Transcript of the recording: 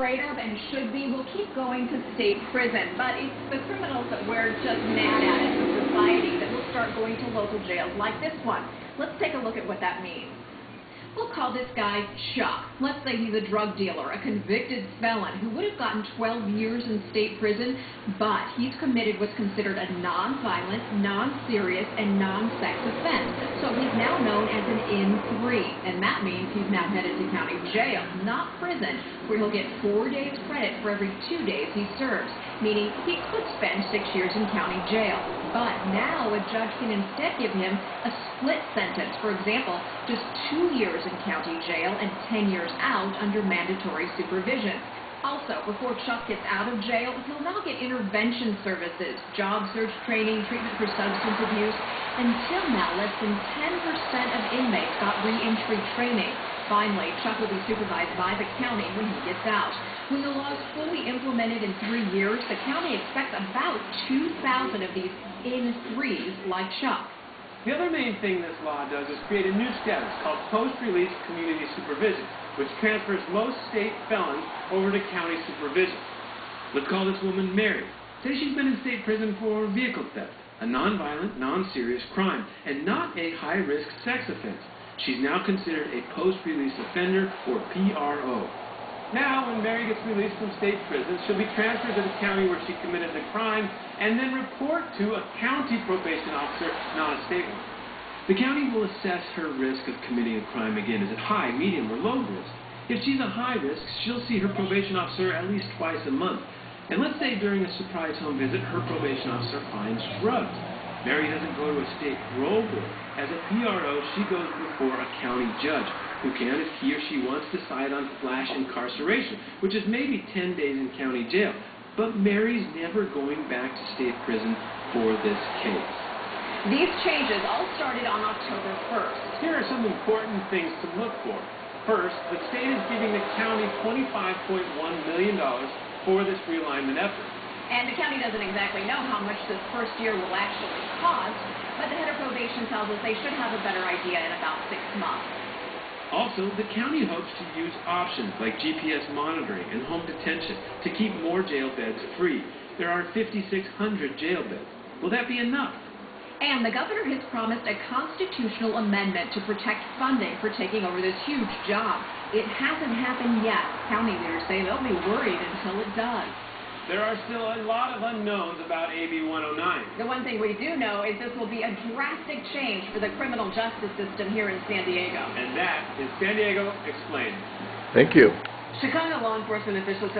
afraid of and should be will keep going to state prison. But it's the criminals that we're just mad at as a society that will start going to local jails like this one. Let's take a look at what that means. We'll call this guy Chuck. Let's say he's a drug dealer, a convicted felon who would have gotten 12 years in state prison, but he's committed what's considered a non-violent, non-serious, and non-sex offense. An N3, and that means he's now headed to county jail, not prison, where he'll get four days credit for every two days he serves, meaning he could spend six years in county jail. But now a judge can instead give him a split sentence. For example, just two years in county jail and 10 years out under mandatory supervision. Also, before Chuck gets out of jail, he'll now get intervention services, job search training, treatment for substance abuse. Until now, less than 10% of inmates got reentry training. Finally, Chuck will be supervised by the county when he gets out. When the law is fully implemented in three years, the county expects about 2,000 of these in threes like Chuck. The other main thing this law does is create a new status called post-release community supervision, which transfers most state felons over to county supervision. Let's call this woman Mary. Say she's been in state prison for vehicle theft, a non-violent, non-serious crime, and not a high-risk sex offense. She's now considered a post-release offender, or PRO. Now, when Mary gets released from state prison, she'll be transferred to the county where she committed the crime and then report to a county probation officer, not a state one. The county will assess her risk of committing a crime again. Is it high, medium, or low risk? If she's a high risk, she'll see her probation officer at least twice a month. And let's say during a surprise home visit, her probation officer finds drugs. Mary doesn't go to a state parole board. As a PRO, she goes before a county judge who can, if he or she wants, decide on flash incarceration, which is maybe 10 days in county jail. But Mary's never going back to state prison for this case. These changes all started on October 1st. Here are some important things to look for. First, the state is giving the county $25.1 million for this realignment effort. And the county doesn't exactly know how much this first year will actually cost, but the head of probation tells us they should have a better idea in about six months. Also, the county hopes to use options like GPS monitoring and home detention to keep more jail beds free. There are 5,600 jail beds. Will that be enough? And the governor has promised a constitutional amendment to protect funding for taking over this huge job. It hasn't happened yet. County leaders say they'll be worried until it does. There are still a lot of unknowns about AB 109. The one thing we do know is this will be a drastic change for the criminal justice system here in San Diego. And that is San Diego Explained. Thank you. Chicago law enforcement officials have